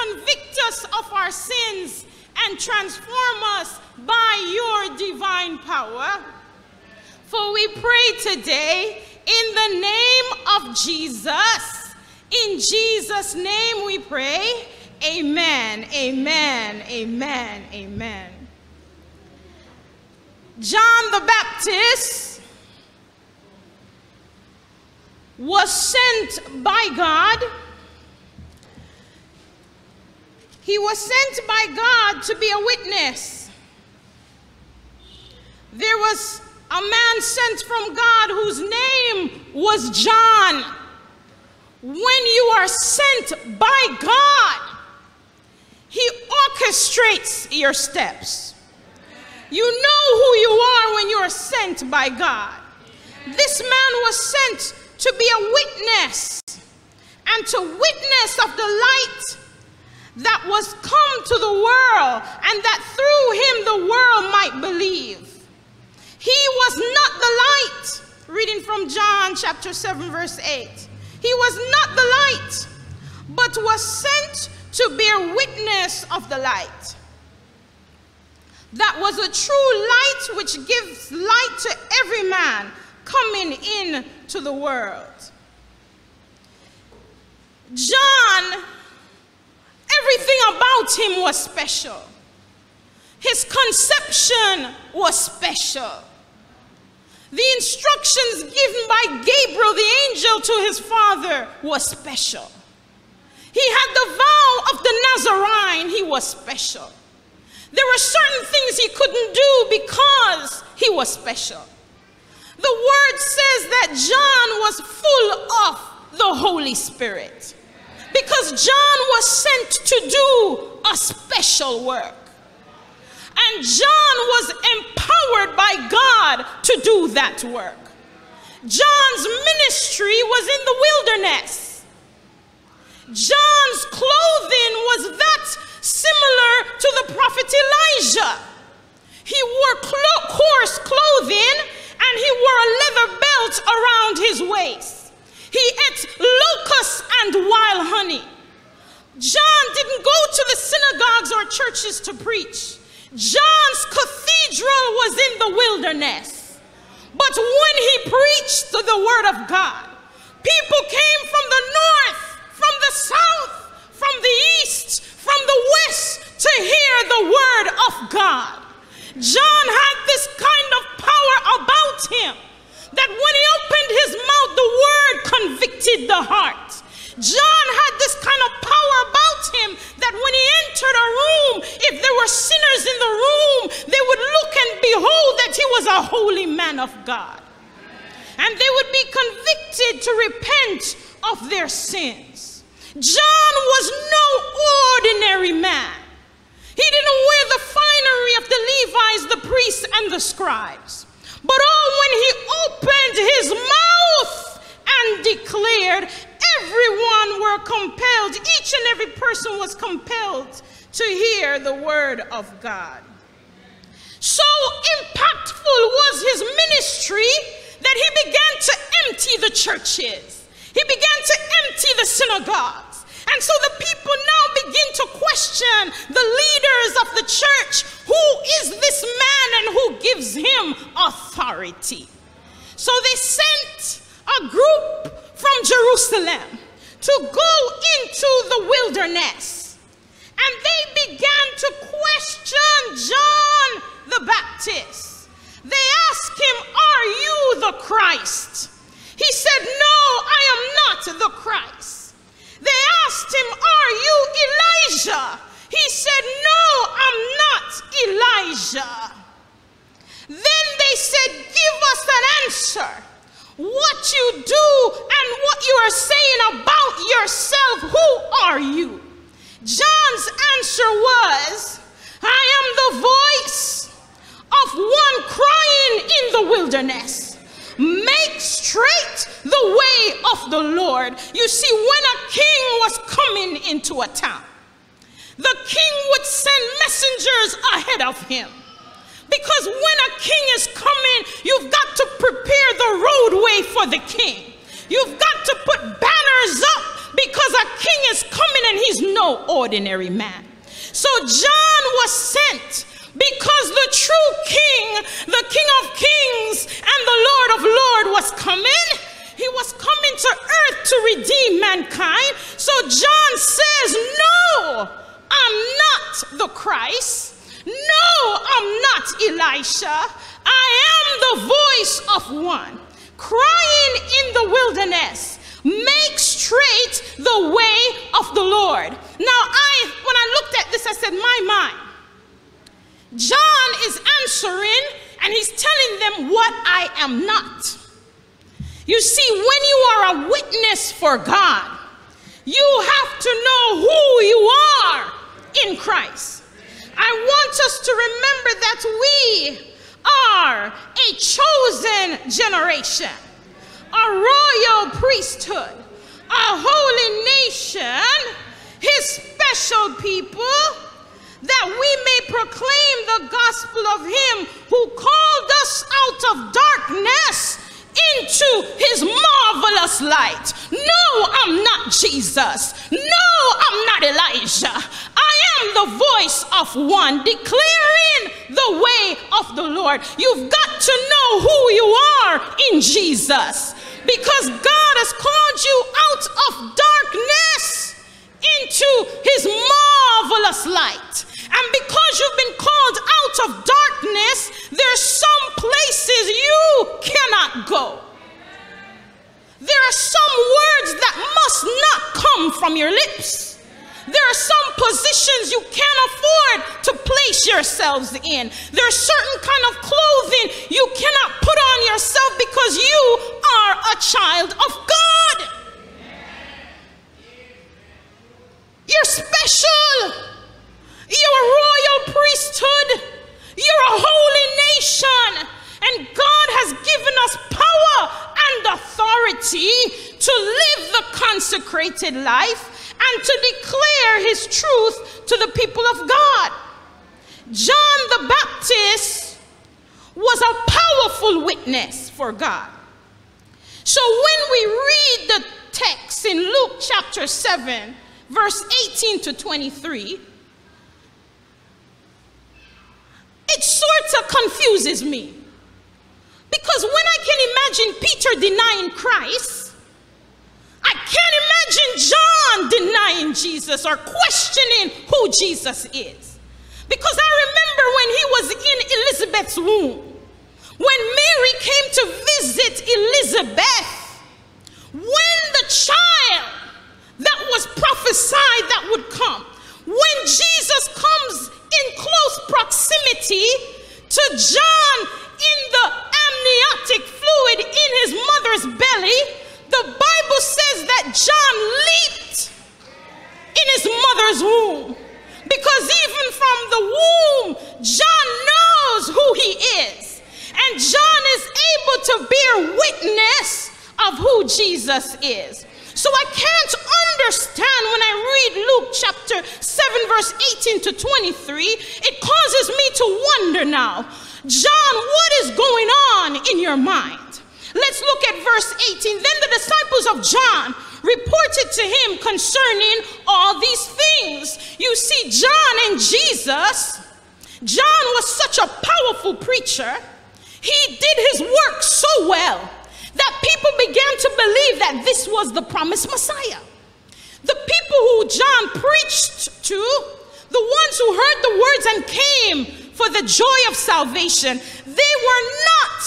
convict us of our sins and transform us by your divine power. For we pray today in the name of Jesus. In Jesus' name we pray. Amen, amen, amen, amen. John the Baptist was sent by God. He was sent by God to be a witness. There was a man sent from God whose name was John. When you are sent by God, He orchestrates your steps. You know who you are when you are sent by God. This man was sent to be a witness and to witness of the light that was come to the world and that through him the world might believe. He was not the light, reading from John chapter 7, verse 8. He was not the light, but was sent to bear witness of the light. That was a true light which gives light to every man coming in to the world. John, everything about him was special. His conception was special. The instructions given by Gabriel, the angel, to his father was special. He had the vow of the Nazarene, he was special. There were certain things he couldn't do because he was special. The word says that John was full of the Holy Spirit because John was sent to do a special work. And John was empowered by God to do that work. John's ministry was in the wilderness. John's clothing was that similar to the prophet Elijah. He wore clo coarse clothing and he wore a leather belt around his waist. He ate locusts and wild honey. John didn't go to the synagogues or churches to preach. John's cathedral was in the wilderness. But when he preached the word of God, people came from the north, from the south, from the east, from the west to hear the word of God. John had this kind of power about him that when he opened his mouth, the word convicted the heart. John had this kind of power about him that when he entered a room, if there were sinners in the room, they would look and behold that he was a holy man of God. And they would be convicted to repent of their sins. John was no ordinary man. He didn't wear the finery of the Levites, the priests, and the scribes. But oh, when he opened his mouth and declared, everyone were compelled, each and every person was compelled to hear the word of God. So impactful was his ministry that he began to empty the churches. He began to empty the synagogues. And so the people now begin to question the leaders of the church. Who is this man and who gives him authority? So they sent a group from Jerusalem to go into the wilderness. And they began to question John the Baptist. They asked him, Are you the Christ? He said, No, I am not the Christ. They asked him, Are you Elijah? He said, No, I'm not Elijah. Then they said, Give us an answer what you do and what you are saying about yourself. Who are you? John's answer was, I am the voice of one crying in the wilderness. Make straight the way of the Lord. You see, when a king was coming into a town, the king would send messengers ahead of him because when a king is coming, you've got to prepare the roadway for the king. You've got to put banners up because a king is coming and he's no ordinary man. So John was sent because the true king, the king of kings and the lord of lords was coming. He was coming to earth to redeem mankind. So John says, No, I'm not the Christ. No, I'm not Elisha. I am the voice of one crying in the wilderness, make straight the way of the Lord. Now, I, when I looked at this, I said, My, mind. John is answering and he's telling them what I am not. You see, when you are a witness for God, you have to know who you are in Christ. I want us to remember that we are a chosen generation, a royal priesthood, a holy nation, his special people, that we may proclaim the gospel of him who called us out of darkness into his marvelous light. No, I'm not Jesus. No, I'm not Elijah. I am the voice of one declaring the way of the Lord. You've got to know who you are in Jesus because God has called you out of darkness into his marvelous light. And because you've been called out of darkness, there's some places you cannot go. There are some words that must not come from your lips. There are some positions you can't afford to place yourselves in. There are certain kind of clothing you cannot put on yourself because you are a child of God. You're special. You're a royal priesthood. You're a holy nation. And God has given us power and authority to live the consecrated life and to declare his truth to the people of God. John the Baptist was a powerful witness for God. So when we read the text in Luke chapter 7, verse 18 to 23, it sort of confuses me. Because when I can imagine Peter denying Christ, I can't imagine John denying Jesus or questioning who Jesus is. Because I remember when he was in Elizabeth's womb, when Mary came to visit Elizabeth, when the child that was prophesied that would come, when Jesus comes in close proximity to John in the amniotic fluid in his mother's belly, the Bible says that John leaped in his mother's womb. Because even from the womb, John knows who he is. And John is able to bear witness of who Jesus is. So I can't understand when I read Luke chapter 7, verse 18 to 23. It causes me to wonder now John, what is going on in your mind? Let's look at verse 18. Then the disciples of John reported to him concerning all these things. You see, John and Jesus, John was such a powerful preacher. He did his work so well that people began to believe that this was the promised Messiah. The people who John preached to, the ones who heard the words and came for the joy of salvation. They were not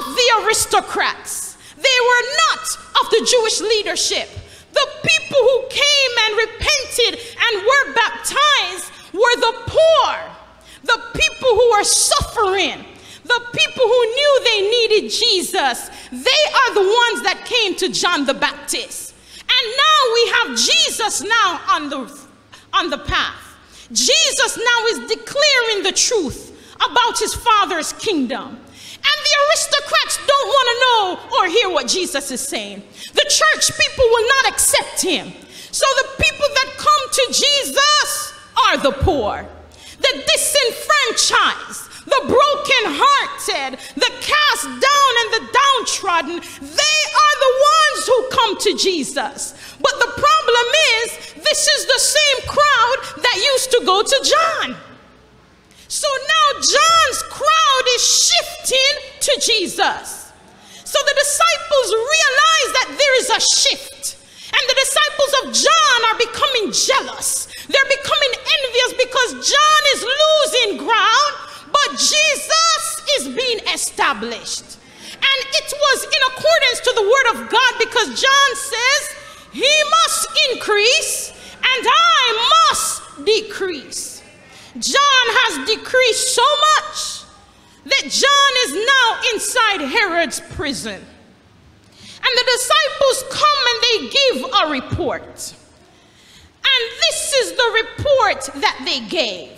of the aristocrats, they were not of the Jewish leadership. The people who came and repented and were baptized were the poor, the people who were suffering, the people who knew they needed Jesus. They are the ones that came to John the Baptist. And now we have Jesus now on the, on the path. Jesus now is declaring the truth about his father's kingdom. And the aristocrats don't want to know or hear what Jesus is saying. The church people will not accept him. So the people that come to Jesus are the poor, the disenfranchised, the broken-hearted, the cast down and the downtrodden. They are the ones who come to Jesus. But the problem is, this is the same crowd that used to go to John. So now John's crowd is shifting to Jesus. So the disciples realize that there is a shift. And the disciples of John are becoming jealous. They're becoming envious because John is losing ground, but Jesus is being established. And it was in accordance to the word of God because John says, He must increase and I must decrease. John has decreased so much that John is now inside Herod's prison. And the disciples come and they give a report. And this is the report that they gave.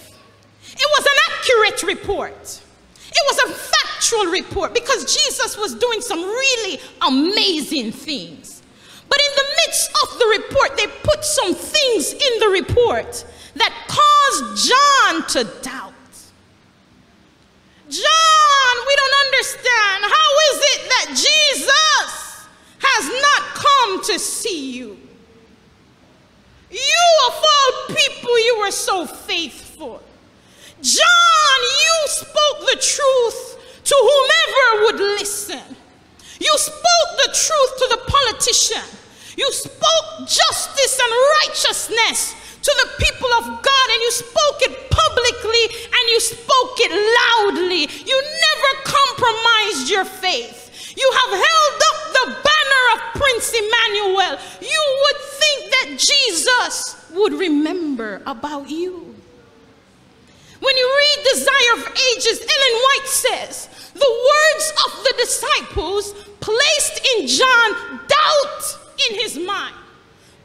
It was an accurate report. It was a factual report because Jesus was doing some really amazing things. But in the midst of the report, they put some things in the report that caused John to doubt. John, we don't understand. How is it that Jesus has not come to see you? You, of all people, you were so faithful. John, you spoke the truth to whomever would listen. You spoke the truth to the politician. You spoke justice and righteousness to the people of God, and you spoke it publicly and you spoke it loudly. You never compromised your faith. You have held up the banner of Prince Emmanuel. You would think that Jesus would remember about you. When you read Desire of Ages, Ellen White says, the words of the disciples placed in John doubt in his mind.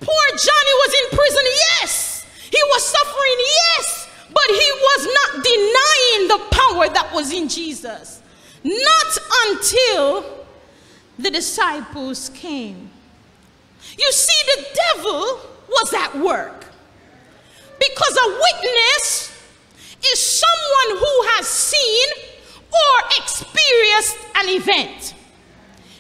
Poor Johnny was in prison, yes. He was suffering, yes. But he was not denying the power that was in Jesus. Not until the disciples came. You see, the devil was at work. Because a event.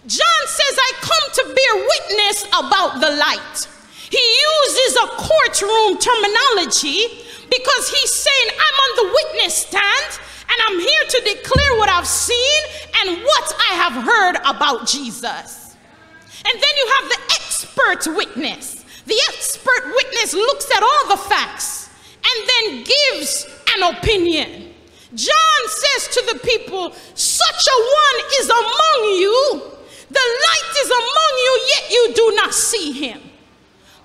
John says, I come to bear witness about the light. He uses a courtroom terminology because he's saying, I'm on the witness stand and I'm here to declare what I've seen and what I have heard about Jesus. And then you have the expert witness. The expert witness looks at all the facts and then gives an opinion. John says to the people, Such a one is among you. The light is among you, yet you do not see him.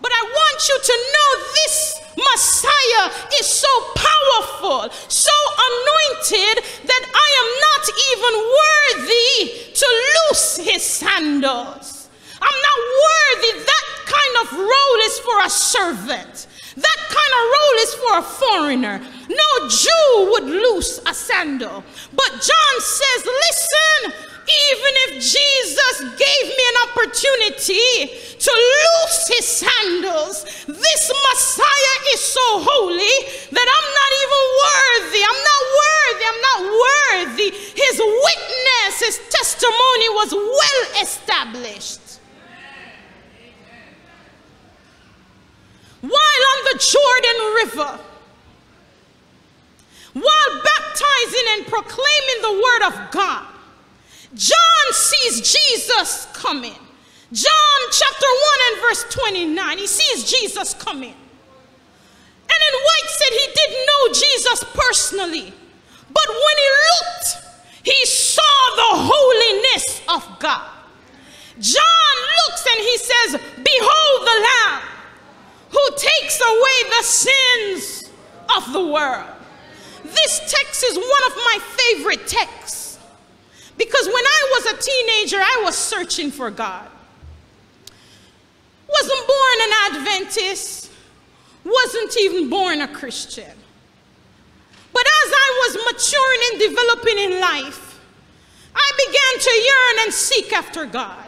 But I want you to know this Messiah is so powerful, so anointed, that I am not even worthy to loose his sandals. I'm not worthy. That kind of role is for a servant. That kind of role is for a foreigner. No Jew would loose a sandal. But John says, listen, even if Jesus gave me an opportunity to loose his sandals, this Messiah is so holy that I'm not even worthy. I'm not worthy. I'm not worthy. His witness, his testimony was well established. While on the Jordan River, while baptizing and proclaiming the word of God, John sees Jesus coming. John chapter 1 and verse 29, he sees Jesus coming. And then White said he didn't know Jesus personally, but when he looked, he saw the holiness of God. John looks and he says, Behold the Lamb who takes away the sins of the world. This text is one of my favorite texts because when I was a teenager, I was searching for God. Wasn't born an Adventist, wasn't even born a Christian. But as I was maturing and developing in life, I began to yearn and seek after God.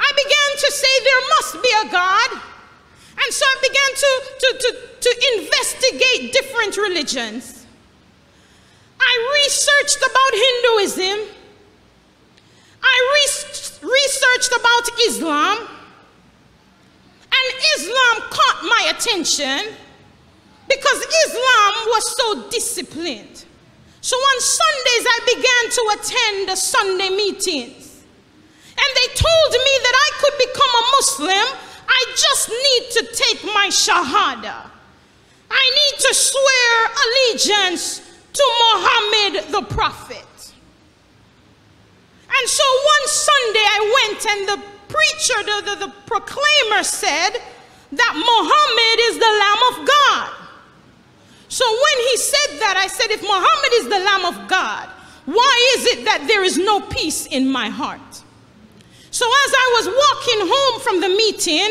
I began to say there must be a God and so I began to, to, to, to investigate different religions. I researched about Hinduism. I re- researched researched about Islam, and Islam caught my attention because Islam was so disciplined. So on Sundays, I began to attend the Sunday meetings. And they told me that I could become a Muslim. I just need to take my Shahada. I need to swear allegiance to Muhammad the Prophet. And so one Sunday I went and the preacher, the, the, the proclaimer said that Muhammad is the Lamb of God. So when he said that, I said, if Muhammad is the Lamb of God, why is it that there is no peace in my heart? So as I was walking home from the meeting,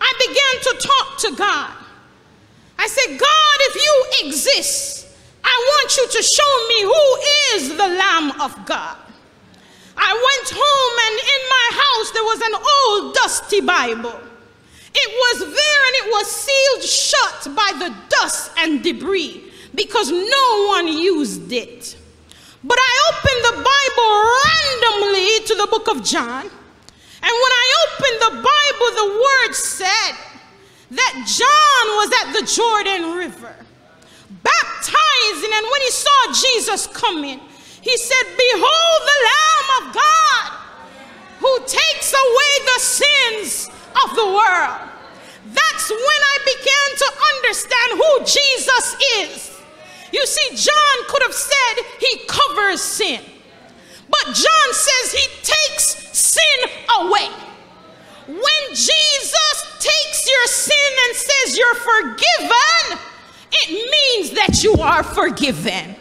I began to talk to God. I said, God, if you exist, I want you to show me who is the Lamb of God. I went home and in my house there was an old dusty Bible. It was there and it was sealed shut by the dust and debris because no one used it. But I opened the Bible randomly to the book of John. And when I opened the Bible, the word said that John was at the Jordan River baptizing. And when he saw Jesus coming, he said, Behold the Lamb of God who takes away the sins of the world. That's when I began to understand who Jesus is. You see, John could have said he covers sin, but John says he takes sin away. When Jesus takes your sin and says you're forgiven, it means that you are forgiven.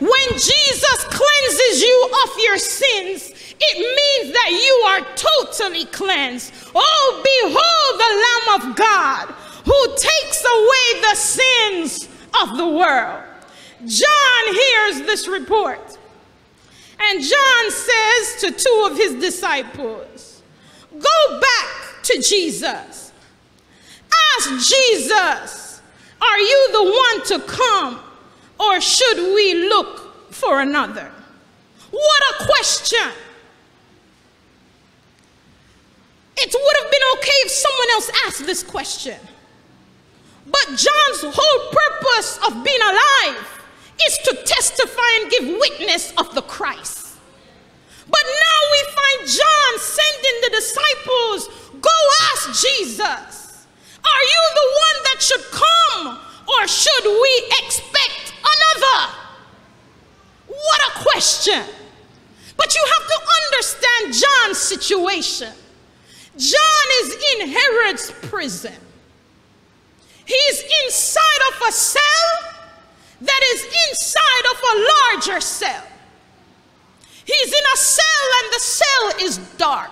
When Jesus cleanses you of your sins, it means that you are totally cleansed. Oh, behold the Lamb of God who takes away the sins of the world. John hears this report. And John says to two of his disciples, Go back to Jesus. Ask Jesus, Are you the one to come, or should we look for another? What a question! It would have been okay if someone else asked this question. But John's whole purpose of being alive is to testify and give witness of the Christ. But now we find John sending the disciples, go ask Jesus, are you the one that should come or should we expect another? What a question. But you have to understand John's situation. John is in Herod's prison. He's inside of a cell that is inside of a larger cell. He's in a cell and the cell is dark.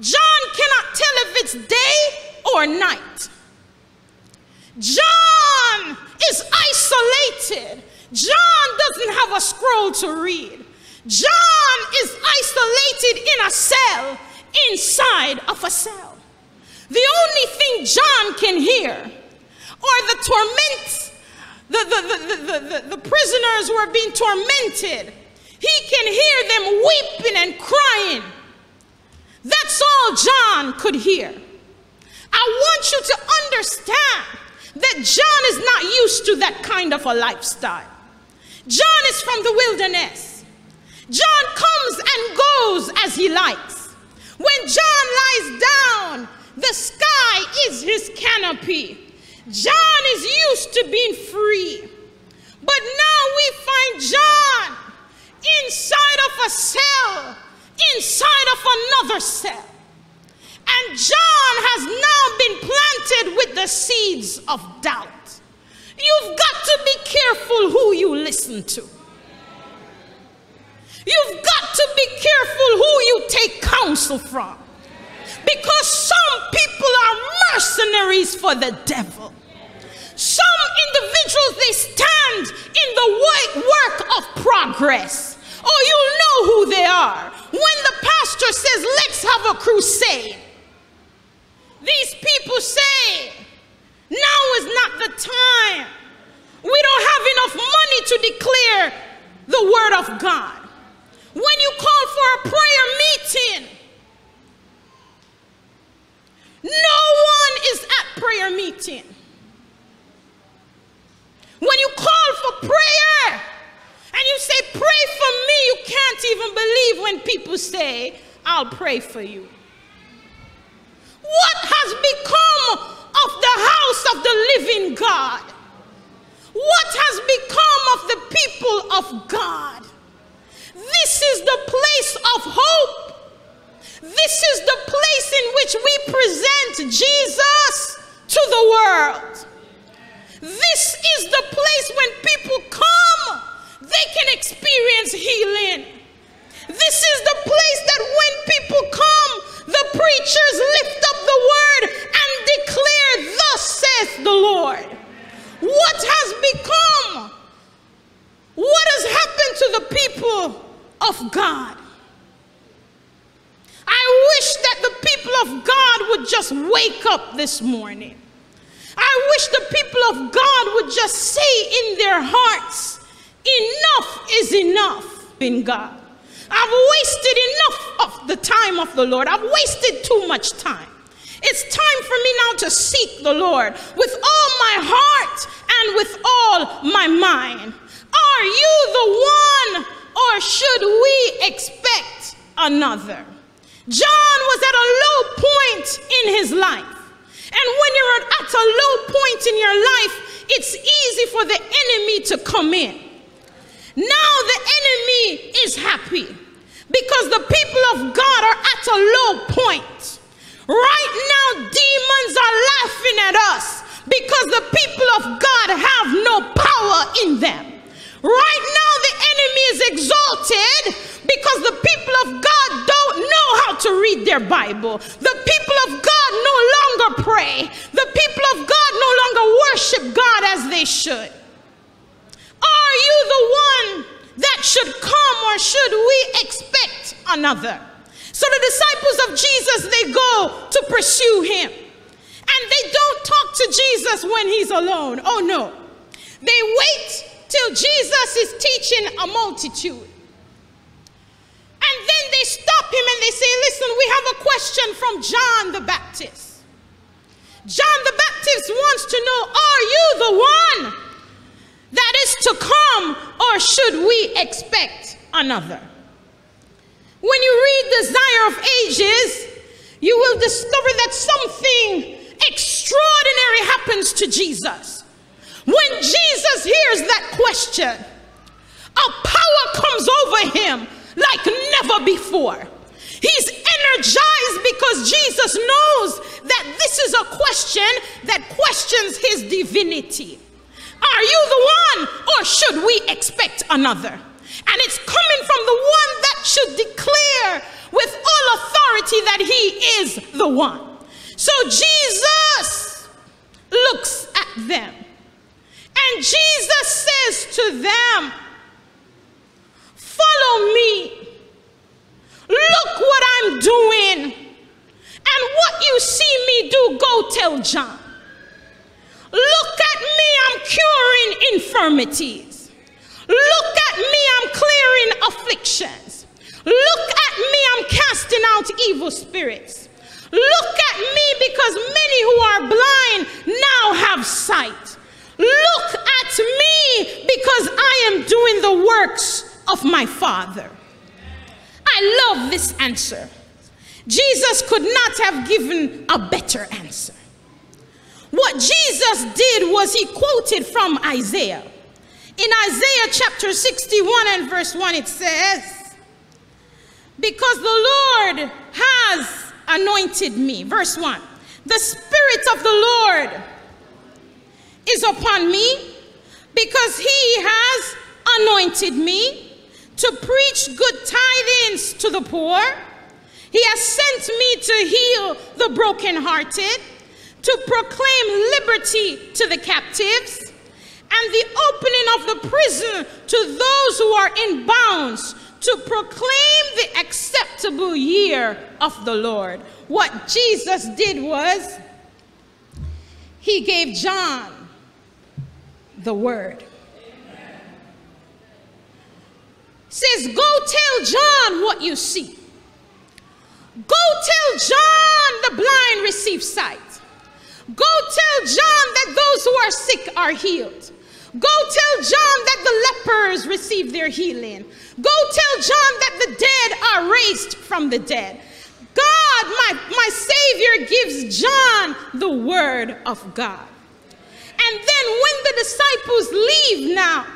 John cannot tell if it's day or night. John is isolated. John doesn't have a scroll to read. John is isolated in a cell inside of a cell. The only thing John can hear are the torment, the, the, the, the, the, prisoners who are being tormented. He can hear them weeping and crying. That's all John could hear. I want you to understand that John is not used to that kind of a lifestyle. John is from the wilderness. John comes and goes as he likes. When John lies down, the sky is his canopy. John is used to being free. But now we find John inside of a cell, inside of another cell. And John has now been planted with the seeds of doubt. You've got to be careful who you listen to. You've got to be careful who you take counsel from. Because some people are mercenaries for the devil. Some individuals, they stand in the white work of progress. Oh, you know who they are. When the pastor says, let's have a crusade, these people say, now is not the time. We don't have enough money to declare the word of God. When you call for a prayer meeting, anointing. When you call for prayer and you say, Pray for me, you can't even believe when people say, I'll pray for you. What has become of the house of the living God? What has become of the people of God? This is the place of hope. This is the place in which we present Jesus to the world. This is the place when people come, they can experience healing. This is the place that when people come, the preachers lift up the word and declare, Thus saith the Lord. What has become? What has happened to the people of God? I wish that the people of God would just wake up this morning. I wish the people of God would just say in their hearts, Enough is enough in God. I've wasted enough of the time of the Lord. I've wasted too much time. It's time for me now to seek the Lord with all my heart and with all my mind. Are you the one, or should we expect another? John was at a low point in his life. And when you're at a low point in your life, it's easy for the enemy to come in. Now the enemy is happy because the people of God are at a low point. Right now, demons are laughing at us because the people of God have no power in them. Right now, the enemy is exalted because the people of God don't know how to read their Bible. The people of God no longer pray. The people of God no longer worship God as they should. Are you the one that should come, or should we expect another? So the disciples of Jesus, they go to pursue him. And they don't talk to Jesus when he's alone. Oh no. They wait till Jesus is teaching a multitude. Then they stop him and they say, Listen, we have a question from John the Baptist. John the Baptist wants to know, Are you the one that is to come, or should we expect another? When you read Desire of Ages, you will discover that something extraordinary happens to Jesus. When Jesus hears that question, a power comes over him like never before. He's energized because Jesus knows that this is a question that questions his divinity. Are you the one, or should we expect another? And it's coming from the one that should declare with all authority that he is the one. So Jesus looks at them, and Jesus says to them, Follow me. Look what I'm doing. And what you see me do, go tell John. Look at me, I'm curing infirmities. Look at me, I'm clearing afflictions. Look at me, I'm casting out evil spirits. Look at me because many who are blind now have sight. Look at me because I am doing the works of my Father. I love this answer. Jesus could not have given a better answer. What Jesus did was he quoted from Isaiah. In Isaiah chapter 61 and verse 1, it says, Because the Lord has anointed me. Verse 1 The Spirit of the Lord is upon me because he has anointed me to preach good tidings to the poor. He has sent me to heal the brokenhearted to proclaim liberty to the captives and the opening of the prison to those who are in bounds to proclaim the acceptable year of the Lord. What Jesus did was he gave John the word. Says, go tell John what you see. Go tell John the blind receive sight. Go tell John that those who are sick are healed. Go tell John that the lepers receive their healing. Go tell John that the dead are raised from the dead. God, my, my Savior, gives John the word of God. And then when the disciples leave now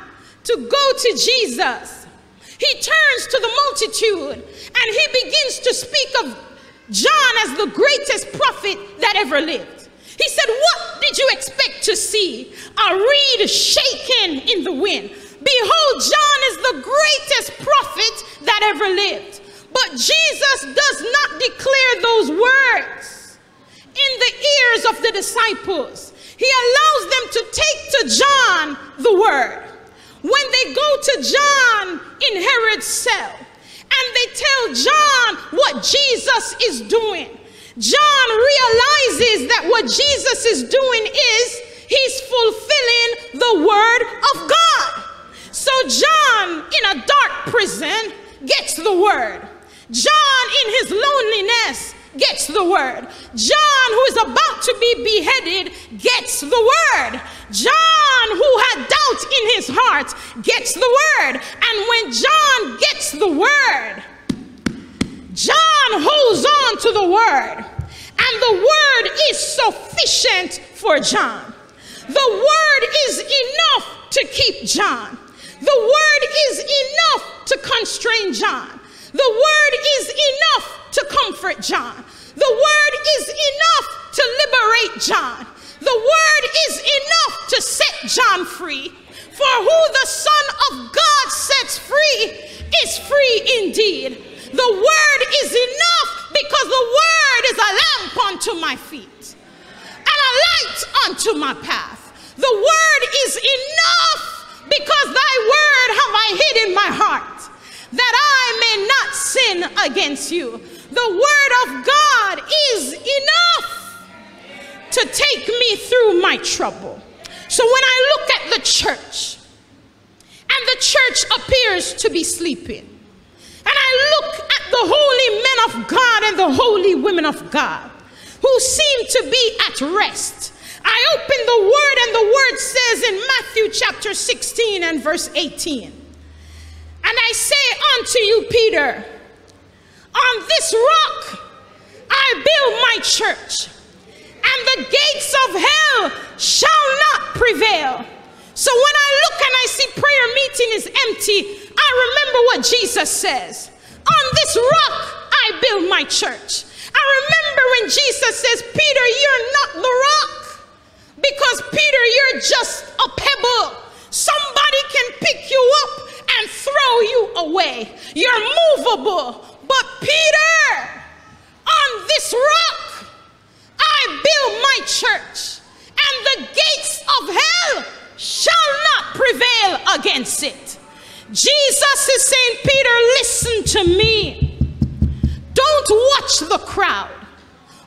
to go to Jesus, he turns to the multitude and he begins to speak of John as the greatest prophet that ever lived. He said, What did you expect to see? A reed shaken in the wind. Behold, John is the greatest prophet that ever lived. But Jesus does not declare those words in the ears of the disciples. He allows them to take to John the word. When they go to John in Herod's cell and they tell John what Jesus is doing, John realizes that what Jesus is doing is he's fulfilling the word of God. So John in a dark prison gets the word. John in his loneliness gets the word. John, who is about to be beheaded, gets the word. John, who had doubt in his heart, gets the word. And when John gets the word, John holds on to the word. And the word is sufficient for John. The word is enough to keep John. The word is enough to constrain John. The word is enough to comfort John. The word is enough to liberate John. The word is enough to set John free. For who the Son of God sets free is free indeed. The word is enough because the word is a lamp unto my feet and a light unto my path. The word is enough because thy word have I hid in my heart that I may not sin against you. The word of God is enough to take me through my trouble. So when I look at the church, and the church appears to be sleeping, and I look at the holy men of God and the holy women of God who seem to be at rest, I open the word, and the word says in Matthew chapter 16 and verse 18, and I say unto you, Peter, on this rock I build my church, and the gates of hell shall not prevail. So when I look and I see prayer meeting is empty, I remember what Jesus says. On this rock I build my church. I remember when Jesus says, Peter, you're not the rock. Because Peter, you're just a pebble. Somebody can pick you up and throw you away. You're movable. But Peter, on this rock, I build my church, and the gates of hell shall not prevail against it. Jesus is saying, Peter, listen to me. Don't watch the crowd.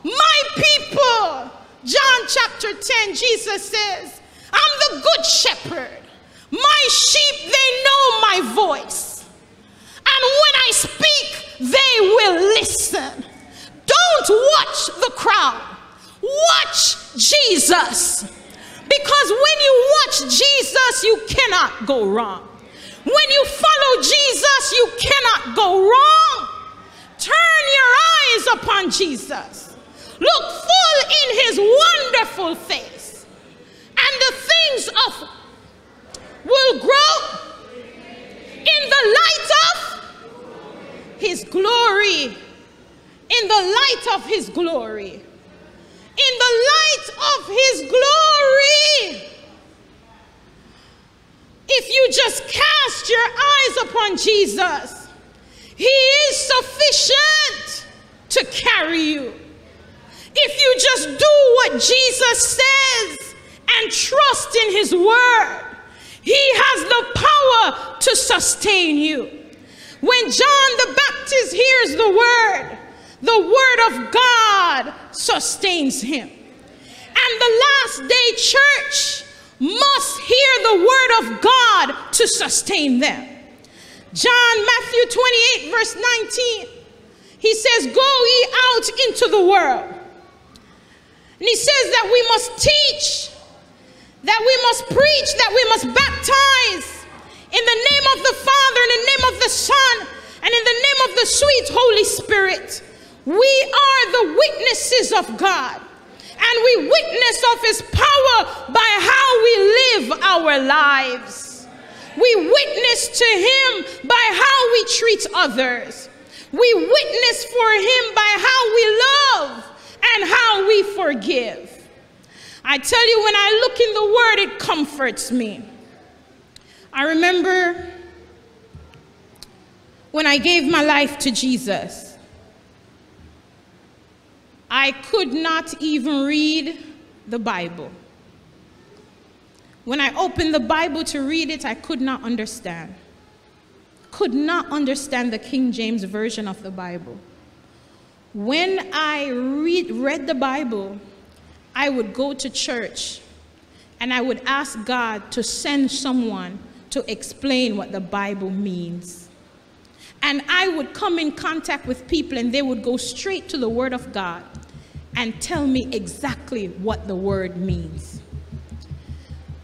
My people, John chapter 10, Jesus says, I'm the good shepherd. My sheep, they know my voice. And when I speak, they will listen. Don't watch the crowd, watch Jesus. Because when you watch Jesus, you cannot go wrong. When you follow Jesus, you cannot go wrong. Turn your eyes upon Jesus. Look full in his wonderful face. And the things of will grow in the light of his glory, in the light of his glory, in the light of his glory. If you just cast your eyes upon Jesus, he is sufficient to carry you. If you just do what Jesus says and trust in his word, he has the power to sustain you. When John the Baptist hears the word, the word of God sustains him. And the last day church must hear the word of God to sustain them. John Matthew 28 verse 19. He says, "Go ye out into the world." And he says that we must teach that we must preach, that we must baptize in the name of the Father, in the name of the Son, and in the name of the sweet Holy Spirit. We are the witnesses of God, and we witness of His power by how we live our lives. We witness to Him by how we treat others. We witness for Him by how we love and how we forgive. I tell you, when I look in the Word, it comforts me. I remember when I gave my life to Jesus, I could not even read the Bible. When I opened the Bible to read it, I could not understand. Could not understand the King James Version of the Bible. When I read, read the Bible, I would go to church and I would ask God to send someone to explain what the Bible means. And I would come in contact with people and they would go straight to the Word of God and tell me exactly what the Word means.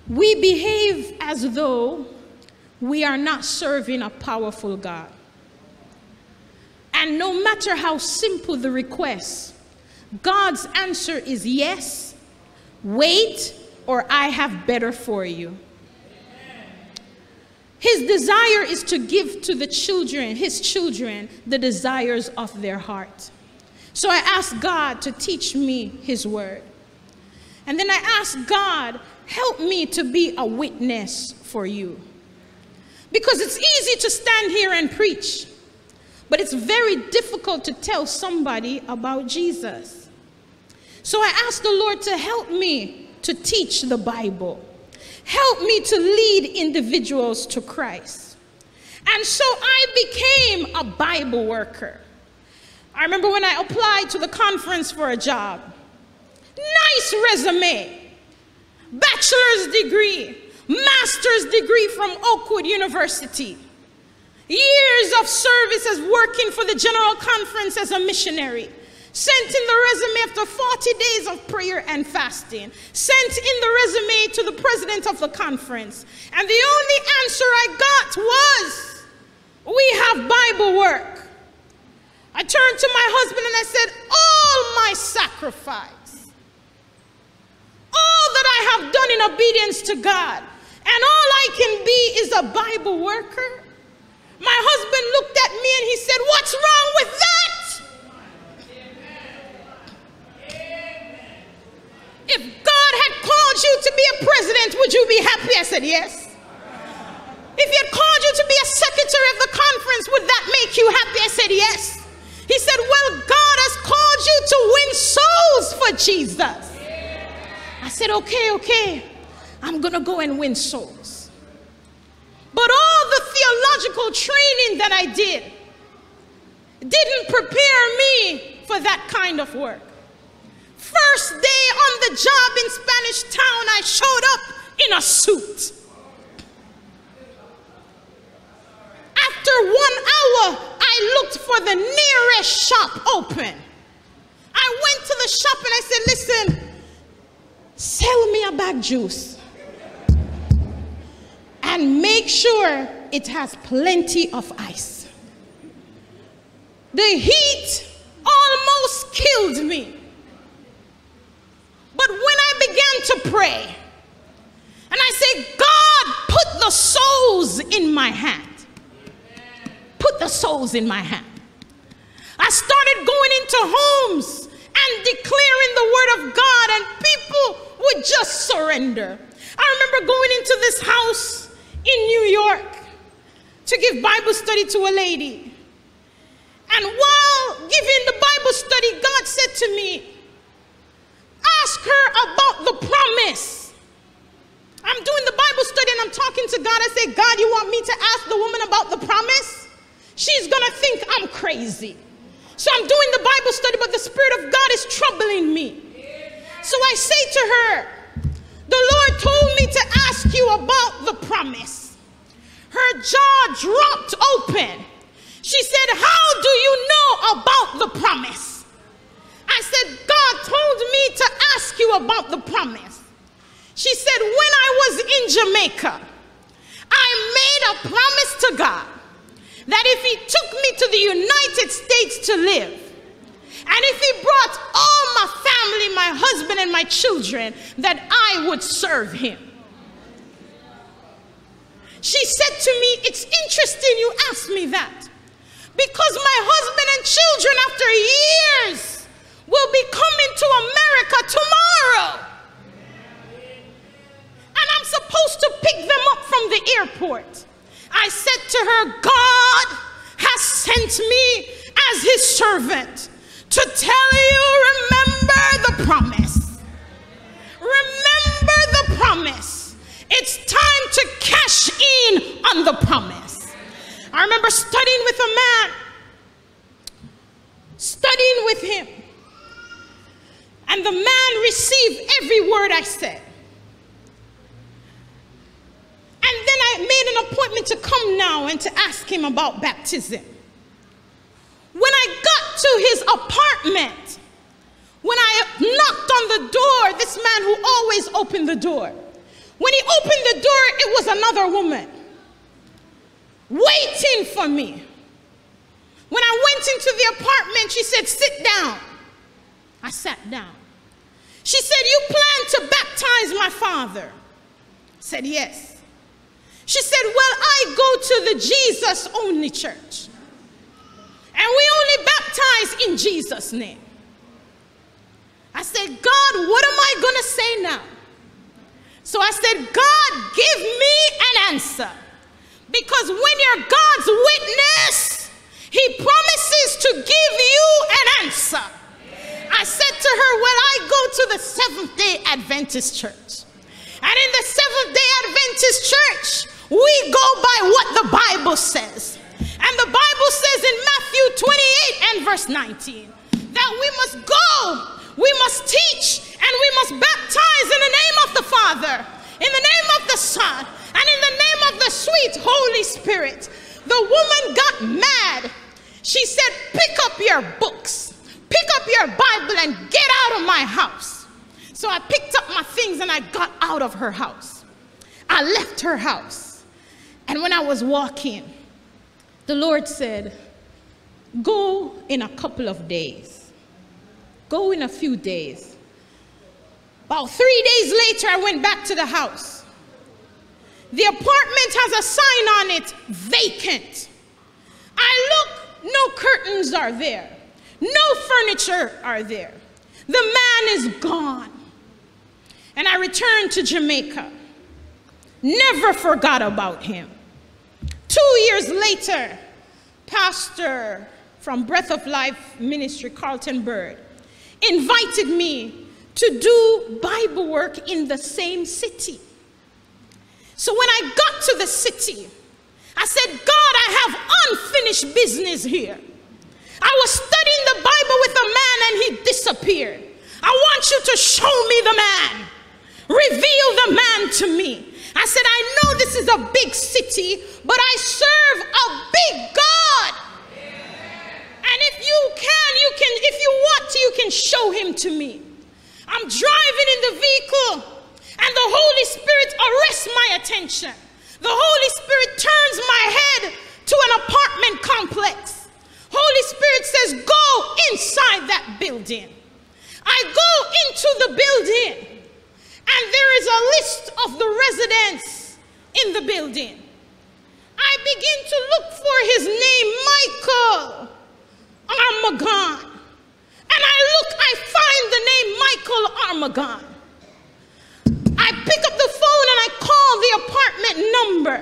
We behave as though we are not serving a powerful God. And no matter how simple the request, God's answer is yes, wait, or I have better for you. His desire is to give to the children, his children, the desires of their heart. So I ask God to teach me his word. And then I ask God, help me to be a witness for you. Because it's easy to stand here and preach, but it's very difficult to tell somebody about Jesus. So I ask the Lord to help me to teach the Bible. Help me to lead individuals to Christ. And so I became a Bible worker. I remember when I applied to the conference for a job. Nice resume, bachelor's degree, master's degree from Oakwood University, years of service as working for the General Conference as a missionary, sent in the resume after 40 days of prayer and fasting, sent in the resume to the president of the conference. And the only answer I got was, We have Bible work. I turned to my husband and I said, All my sacrifice, all that I have done in obedience to God, and all I can be is a Bible worker. My husband looked at me and he said, What's wrong with that? If God had called you to be a president, would you be happy? I said, Yes. If He had called you to be a secretary of the conference, would that make you happy? I said, Yes. He said, Well, God has called you to win souls for Jesus. I said, Okay, okay. I'm going to go and win souls. But all the theological training that I did didn't prepare me for that kind of work. First day on the job in Spanish Town, I showed up in a suit. After one hour, I looked for the nearest shop open. I went to the shop and I said, Listen, sell me a bag juice. And make sure it has plenty of ice. The heat almost killed me. But when I began to pray, and I said, God, put the souls in my hand. Put the souls in my hand. I started going into homes and declaring the word of God, and people would just surrender. I remember going into this house in New York to give Bible study to a lady. And while giving the Bible study, God said to me, Ask her about the promise. I'm doing the Bible study and I'm talking to God. I say, God, you want me to ask the woman about the promise? She's going to think I'm crazy. So I'm doing the Bible study, but the Spirit of God is troubling me. So I say to her, The Lord told me to ask you about the promise. Her jaw dropped open. She said, How do you know about the promise? I said, God told me to ask you about the promise. She said, When I was in Jamaica, I made a promise to God that if He took me to the United States to live, and if He brought all my family, my husband, and my children, that I would serve Him. She said to me, It's interesting you asked me that because my husband and children, after years, will be coming to America tomorrow. And I'm supposed to pick them up from the airport. I said to her, God has sent me as his servant to tell you, remember the promise. Remember the promise. It's time to cash in on the promise. I remember studying with a man, studying with him. And the man received every word I said. And then I made an appointment to come now and to ask him about baptism. When I got to his apartment, when I knocked on the door, this man who always opened the door, when he opened the door, it was another woman waiting for me. When I went into the apartment, she said, Sit down. I sat down. She said, You plan to baptize my father? I said, Yes. She said, Well, I go to the Jesus only church. And we only baptize in Jesus' name. I said, God, what am I going to say now? So I said, God, give me an answer. Because when you're God's witness, He promises to give you an answer. I said to her, Well, I go to the Seventh day Adventist church. And in the Seventh day Adventist church, we go by what the Bible says. And the Bible says in Matthew 28 and verse 19 that we must go, we must teach, and we must baptize in the name of the Father, in the name of the Son, and in the name of the sweet Holy Spirit. The woman got mad. She said, Pick up your books, pick up your Bible, and get out of my house. So I picked up my things and I got out of her house. I left her house. And when I was walking, the Lord said, Go in a couple of days. Go in a few days. About three days later, I went back to the house. The apartment has a sign on it, vacant. I look, no curtains are there. No furniture are there. The man is gone. And I returned to Jamaica. Never forgot about him. Two years later, pastor from Breath of Life Ministry, Carlton Byrd, invited me to do Bible work in the same city. So when I got to the city, I said, God, I have unfinished business here. I was studying the Bible with a man and he disappeared. I want you to show me the man. Reveal the man to me. I said, I know this is a big city, but I serve a big God. And if you can, you can, if you want to, you can show him to me. I'm driving in the vehicle and the Holy Spirit arrests my attention. The Holy Spirit turns my head to an apartment complex. Holy Spirit says, Go inside that building. I go into the building, and there is a list of the residents in the building. I begin to look for his name, Michael Armagon. And I look, I find the name Michael Armagon. I pick up the phone and I call the apartment number.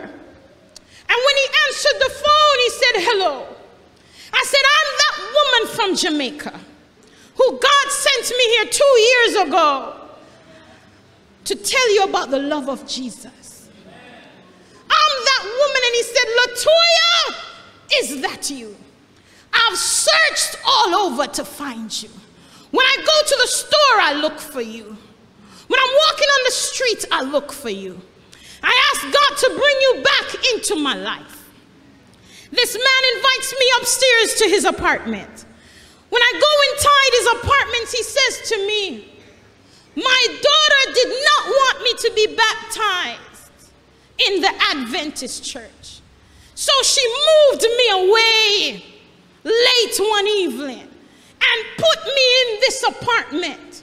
And when he answered the phone, he said, Hello. I said, I'm that woman from Jamaica who God sent me here two years ago to tell you about the love of Jesus. I'm that woman. And he said, Latoya, is that you? I've searched all over to find you. When I go to the store, I look for you. When I'm walking on the street, I look for you. I ask God to bring you back into my life. This man invites me upstairs to his apartment. When I go inside his apartment, he says to me, My daughter did not want me to be baptized in the Adventist church. So she moved me away late one evening and put me in this apartment.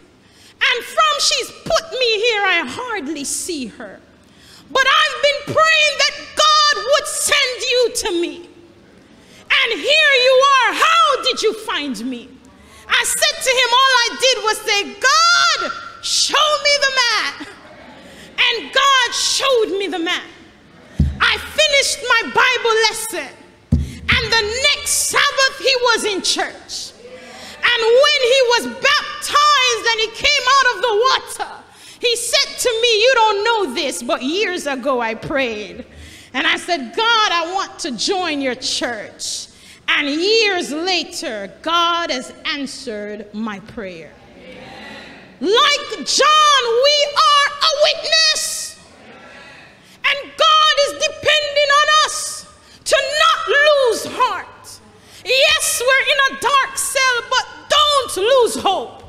And from she's put me here, I hardly see her. But I've been praying that God would send you to me. And here you are. How did you find me? I said to him, all I did was say, God, show me the man. And God showed me the man. I finished my Bible lesson. And the next Sabbath, he was in church. And when he was baptized and he came out of the water, he said to me, You don't know this, but years ago I prayed. And I said, God, I want to join your church. And years later, God has answered my prayer. Like John, we are a witness. And God is depending on us to not lose heart. Yes, we're in a dark cell, but don't lose hope.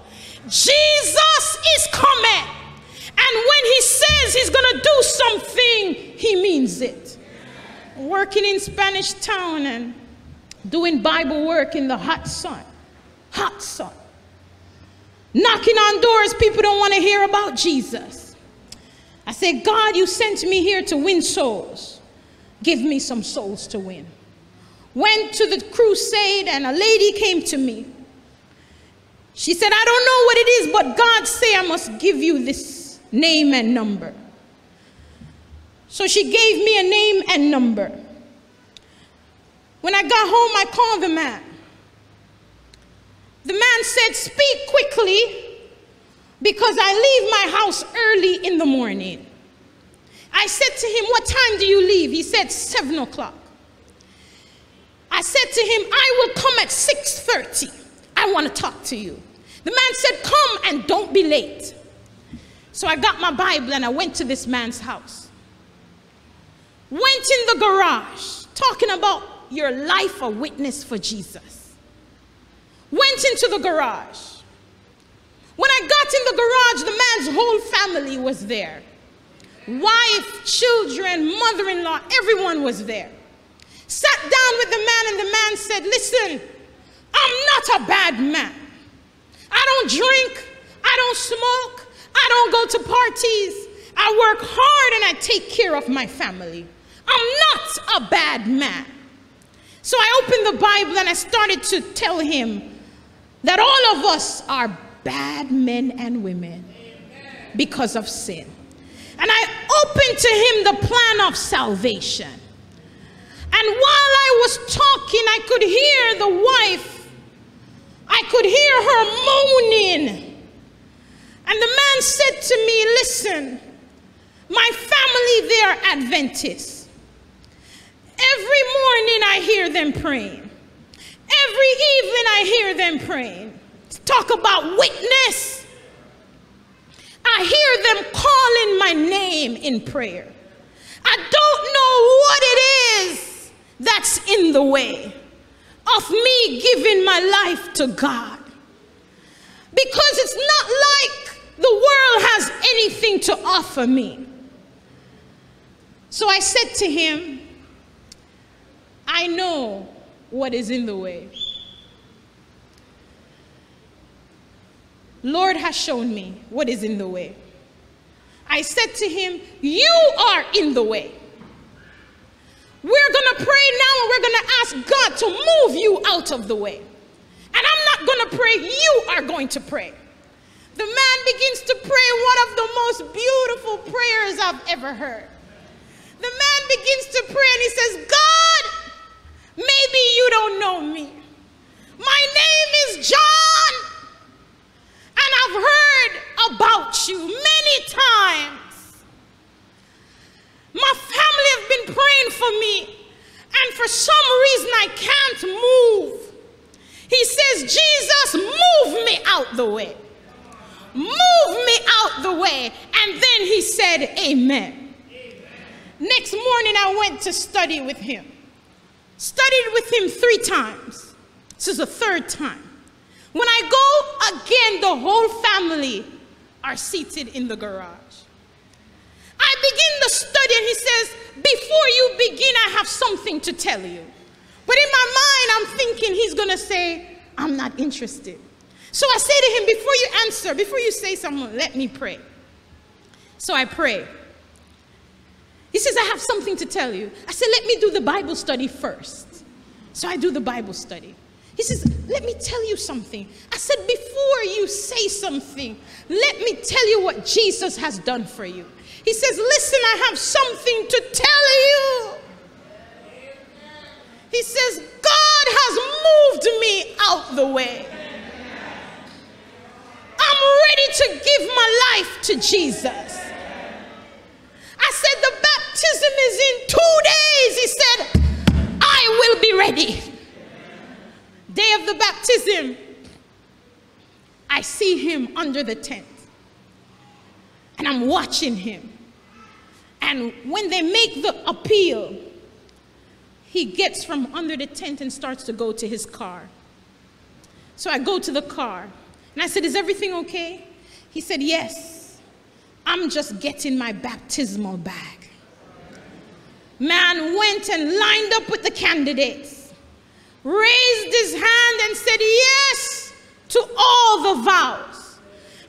Jesus is coming. And when he says he's going to do something, he means it. Working in Spanish Town and doing Bible work in the hot sun. Hot sun. Doors, people don't want to hear about Jesus. I said, God, you sent me here to win souls. Give me some souls to win. Went to the crusade, and a lady came to me. She said, I don't know what it is, but God say I must give you this name and number. So she gave me a name and number. When I got home, I called the man. The man said, Speak quickly because I leave my house early in the morning. I said to him, What time do you leave? He said, Seven o'clock. I said to him, I will come at 6:30. I want to talk to you. The man said, Come and don't be late. So I got my Bible and I went to this man's house. Went in the garage, talking about your life a witness for Jesus. Went into the garage. When I got in the garage, the man's whole family was there wife, children, mother in law, everyone was there. Sat down with the man, and the man said, Listen, I'm not a bad man. I don't drink, I don't smoke, I don't go to parties. I work hard and I take care of my family. I'm not a bad man. So I opened the Bible and I started to tell him that all of us are bad men and women because of sin. And I opened to him the plan of salvation. And while I was talking, I could hear the wife, I could hear her moaning. And the man said to me, Listen, my family, they are Adventists. Every morning I hear them praying. Every evening I hear them praying. Talk about witness. I hear them calling my name in prayer. I don't know what it is that's in the way of me giving my life to God. Because it's not like the world has anything to offer me. So I said to him, I know what is in the way. Lord has shown me what is in the way. I said to him, You are in the way. We're going to pray now and we're going to ask God to move you out of the way. And I'm not going to pray, you are going to pray. The man begins to pray one of the most beautiful prayers I've ever heard. The man begins to pray and he says, God, Maybe you don't know me. My name is John, and I've heard about you many times. My family have been praying for me, and for some reason I can't move. He says, Jesus, move me out the way. Move me out the way. And then he said, Amen. Amen. Next morning, I went to study with him. Studied with him three times. This is the third time. When I go again, the whole family are seated in the garage. I begin the study, and he says, Before you begin, I have something to tell you. But in my mind, I'm thinking he's going to say, I'm not interested. So I say to him, Before you answer, before you say something, let me pray. So I pray. He says, I have something to tell you. I said, Let me do the Bible study first. So I do the Bible study. He says, Let me tell you something. I said, Before you say something, let me tell you what Jesus has done for you. He says, Listen, I have something to tell you. He says, God has moved me out the way. I'm ready to give my life to Jesus. I said, The baptism is in two days. He said, I will be ready. Day of the baptism, I see him under the tent. And I'm watching him. And when they make the appeal, he gets from under the tent and starts to go to his car. So I go to the car and I said, Is everything okay? He said, Yes. I'm just getting my baptismal bag. Man went and lined up with the candidates, raised his hand and said yes to all the vows.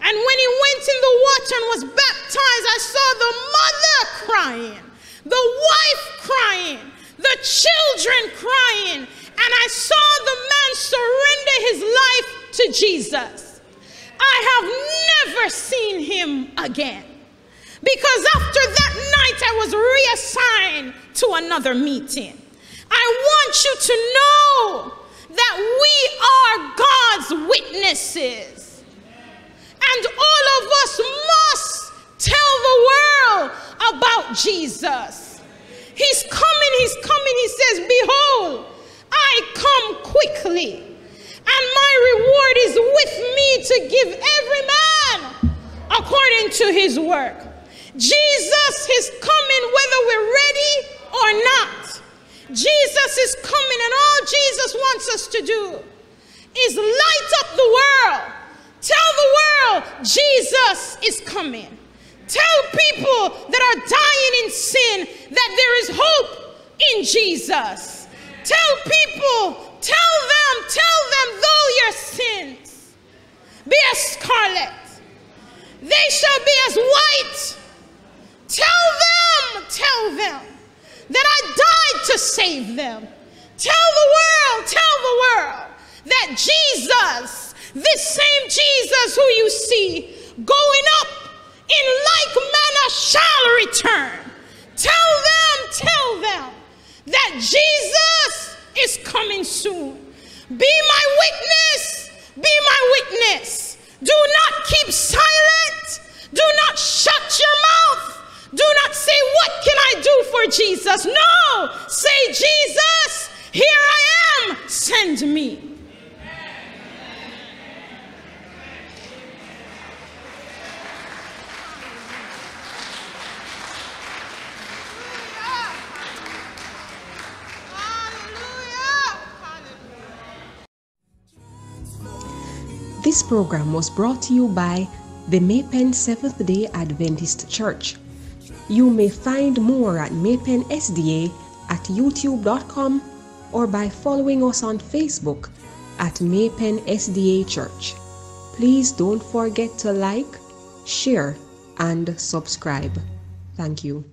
And when he went in the water and was baptized, I saw the mother crying, the wife crying, the children crying, and I saw the man surrender his life to Jesus. I have never seen him again. Because after that night, I was reassigned to another meeting. I want you to know that we are God's witnesses. And all of us must tell the world about Jesus. He's coming, he's coming. He says, Behold, I come quickly, and my reward is with me to give every man according to his work. Jesus is coming whether we're ready or not. Jesus is coming, and all Jesus wants us to do is light up the world. Tell the world Jesus is coming. Tell people that are dying in sin that there is hope in Jesus. Tell people, tell them, tell them, though your sins be as scarlet, they shall be as white. Tell them, tell them that I died to save them. Tell the world, tell the world that Jesus, this same Jesus who you see going up in like manner shall return. Tell them, tell them that Jesus is coming soon. Be my witness, be my witness. Do not keep silent. Do not shut your mouth. Do not say, What can I do for Jesus? No, say, Jesus, here I am, send me. This program was brought to you by the May Pen Seventh day Adventist Church. You may find more at May Pen SDA at youtube.com or by following us on Facebook at May Pen SDA Church. Please don't forget to like, share, and subscribe. Thank you.